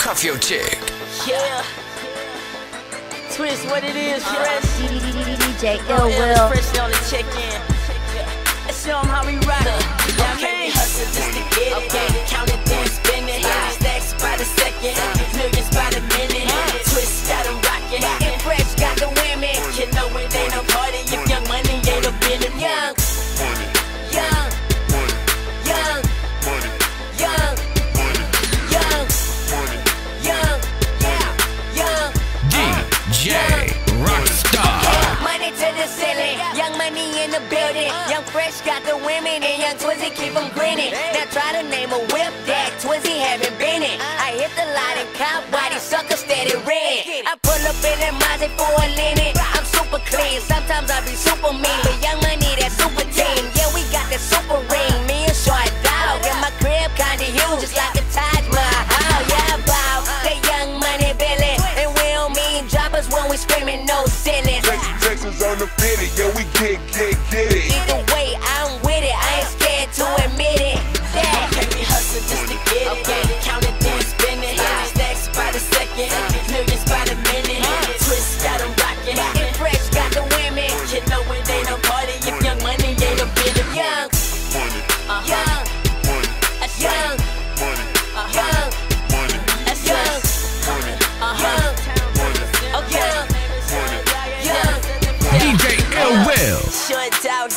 Cuff your chick. Yeah. Twist what it is, uh, fresh. DJ Oh, Ill Will. fresh on the check in. Let's show 'em how we rock. Uh, yeah, Okay, man. hustle just to get it. Count it, then spend it. Stacks by the second, young money in the building. Uh. Young Fresh got the women, and Young Twizzy keep them grinning. Now try to name a whip that Twizzy haven't been in. Uh. I hit the lot and cop while these suckers steady red. I pull up in that Mazda for a linen. No ceilings. Texas, on the fitty, yeah, we get, get, get it. Either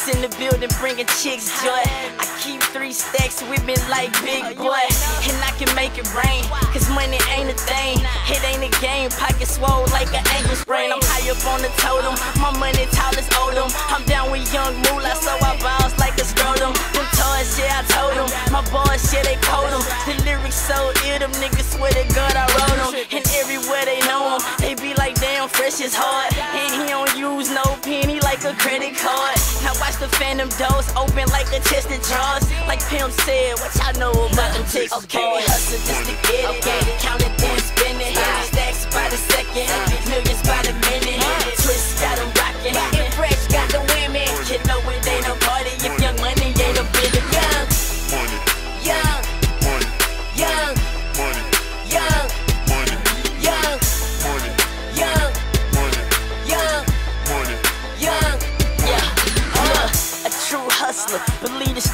In the building bringing chicks joy. I keep three stacks with me like big boy. And I can make it rain, cause money ain't a thing. It ain't a game, pocket swole like an ankle sprain. I'm high up on the totem, my money tall as Odom. I'm down with young moolah, so I bounce like a scrotum. Them toys, yeah, I told them. My boys, yeah, they code them. The lyrics so ill, them niggas swear to God I wrote them. And everywhere they know them, they be like, damn, fresh is hard. And he don't use no penny like a credit card. Now watch the phantom doors open like a chest of drawers. Like Pimp said, what y'all know about them Texas Okay, we hustle just to get it. Count it, then spend it. Stacks by the second,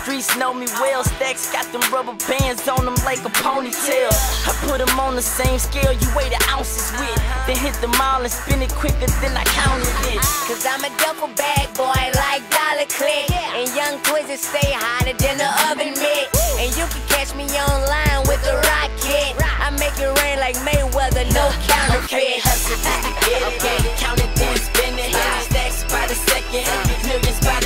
streets know me well. Stacks got them rubber bands on them like a ponytail. I put them on the same scale you weigh the ounces with. Then hit the mile and spin it quicker than I counted it. Cause I'm a duffel bag boy like Dollar Click. And Young Twizzy stay hotter than the oven mitt. And you can catch me online with a rocket. I make it rain like Mayweather, no counterfeit. Okay, hustle get it. Okay, count it, then spin it. Stacks by the second, millions by